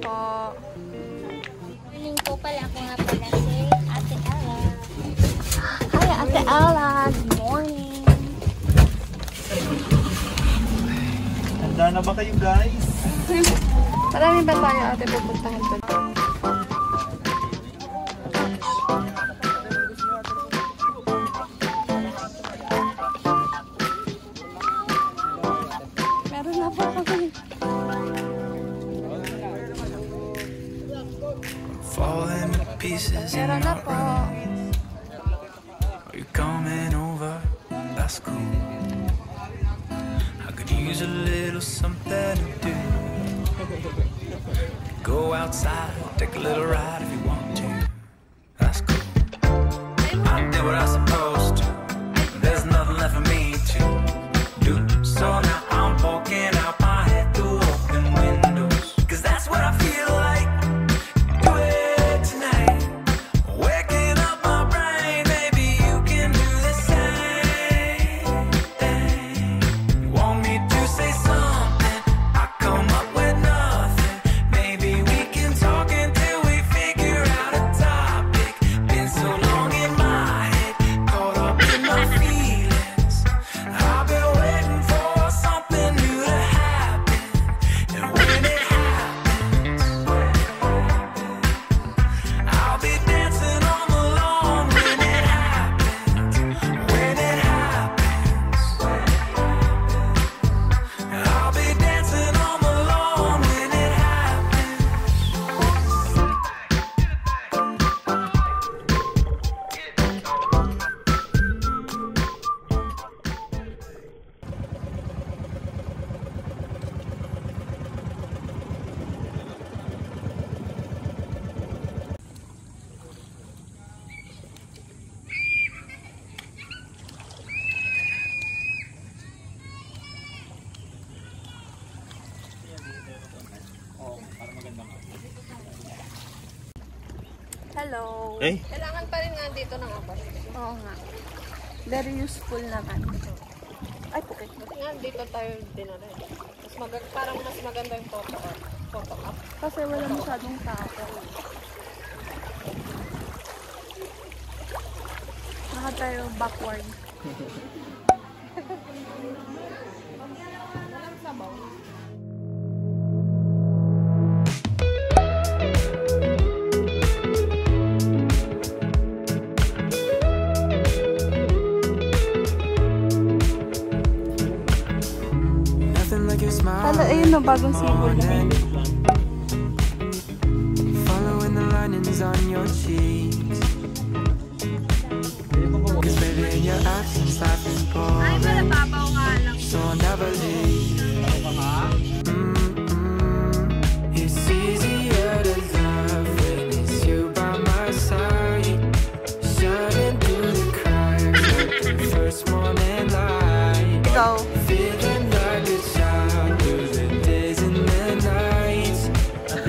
po. Morning po pala. Ako nga pala si Ate Ella. Hi, Ate Ella. Good morning. Handa na ba kayo, guys? Marami ba tayo, ate, pupuntahan pa? pieces in our room. Are you coming over? That's cool. I could use a little something to do. Go outside, take a little ride if you want to. Hello. Eh? Kailangan pa rin nga dito ng abas. Oo nga. Very useful naman. Ay, okay. Nga, dito tayo din ulit. Eh. Mas mag parang mas maganda yung photo, ah, photo up. Kasi wala masyadong tao. Naka tayo backward. Kala, ayun no, bagong sibol na. Following the linings on your cheek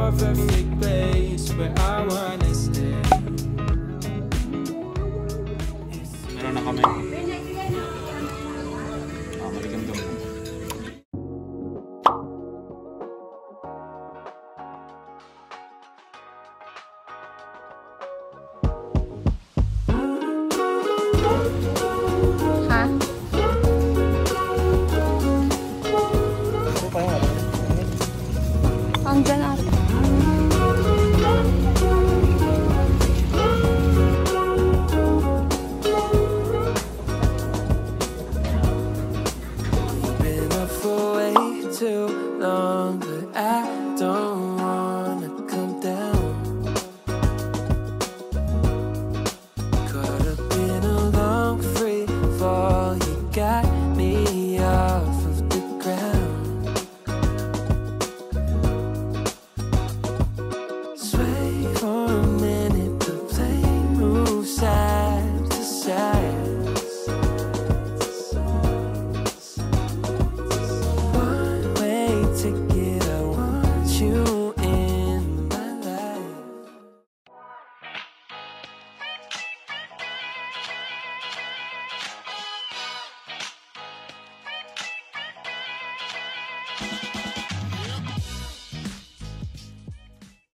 your perfect place where I wanna stay. Meron na kami. But I don't.